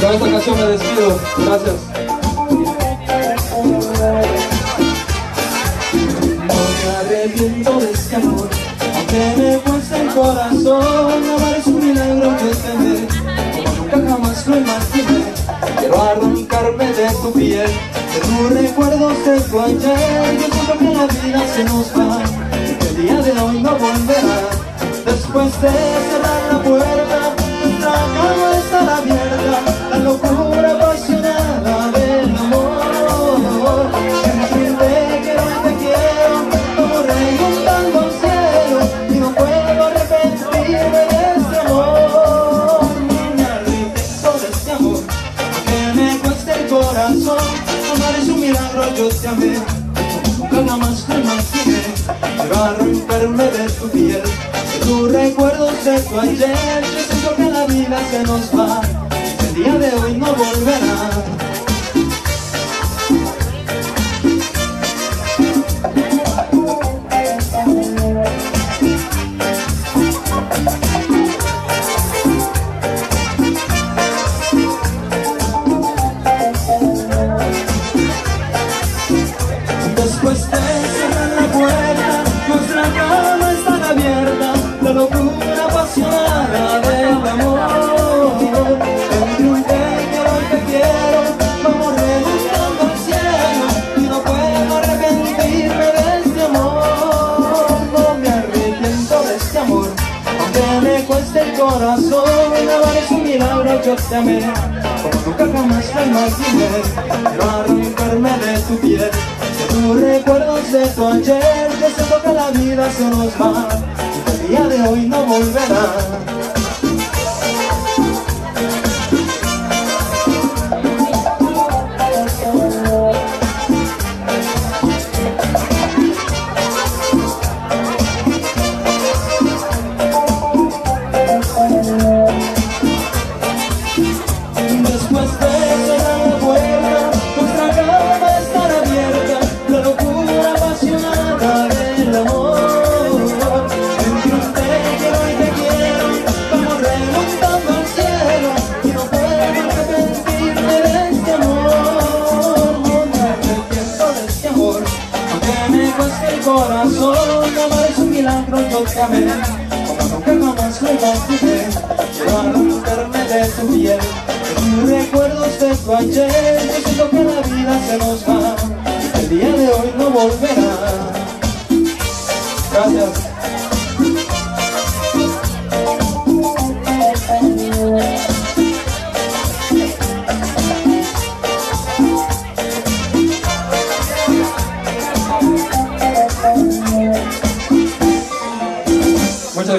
Con esta canción me despido. Gracias. No me arrepiento de este amor, aunque me cueste el corazón. Amar es un milagro que tener, como nunca jamás lo imaginé. Quiero arrancarme de tu piel, de tus recuerdos de tu ayer. Yo siento que la vida se nos va, y el día de hoy no volverá. Después de cerrar la puerta, nuestra cama estará abierta. Corazón. Amar es un milagro, yo te amé. Nunca jamás me imaginé Quiero arrancarme de tu piel De tus recuerdos de tu ayer Yo siento que la vida se nos va me cueste el corazón, amar es un milagro, yo te amé, como nunca jamás lo imaginé. Quiero arrancarme de tu piel tus recuerdos de tu ayer. Yo siento que la vida se nos va Y que el día de hoy no volverá corazón, amar un milagro, yo te amé, como nunca jamás lo imaginé. Quiero arrancarme de tu piel. Tus recuerdos de tu ayer Yo siento que la vida se nos va. El día de hoy no volverá. Gracias